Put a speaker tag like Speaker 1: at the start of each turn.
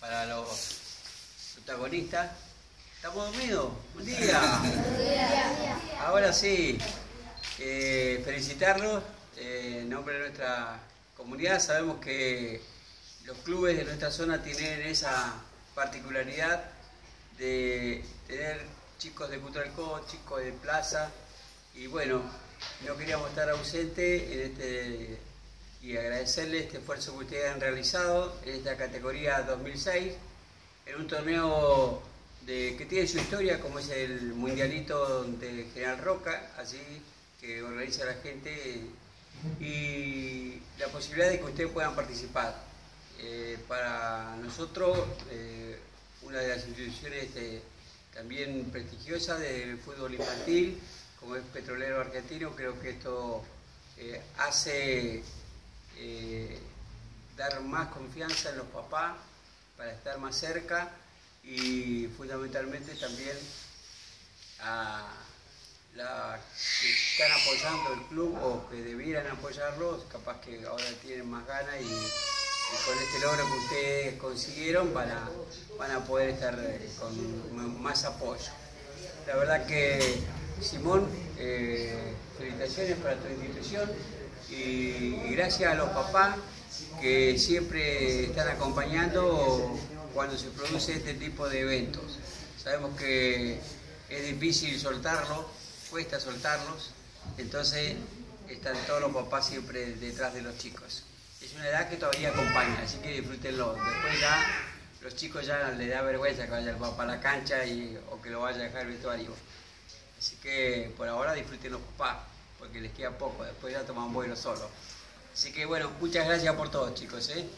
Speaker 1: para los protagonistas. ¿Estamos dormidos? ¡Buen día! Ahora sí, eh, felicitarlos eh, en nombre de nuestra comunidad. Sabemos que los clubes de nuestra zona tienen esa particularidad de tener chicos de Cutralcó, chicos de plaza, y bueno, no queríamos estar ausentes en este y agradecerle este esfuerzo que ustedes han realizado en esta categoría 2006, en un torneo de, que tiene su historia, como es el Mundialito de General Roca, así que organiza la gente, y la posibilidad de que ustedes puedan participar. Eh, para nosotros, eh, una de las instituciones este, también prestigiosas del fútbol infantil, como es Petrolero Argentino, creo que esto eh, hace eh, dar más confianza en los papás para estar más cerca y fundamentalmente también a la que están apoyando el club o que debieran apoyarlo, capaz que ahora tienen más ganas y, con este logro que ustedes consiguieron van a, van a poder estar eh, con más apoyo. La verdad que Simón, eh, felicitaciones para tu institución y, gracias a los papás que siempre están acompañando cuando se produce este tipo de eventos. Sabemos que es difícil soltarlo, cuesta soltarlos, entonces están todos los papás siempre detrás de los chicos. Es una edad que todavía acompaña, así que disfrútenlo. Después ya los chicos ya les da vergüenza que vaya el papá a la cancha y, o que lo vaya a dejar el vestuario. Así que por ahora disfruten los papás porque les queda poco, después ya toman vuelo solo. Así que bueno, muchas gracias por todo chicos. ¿eh?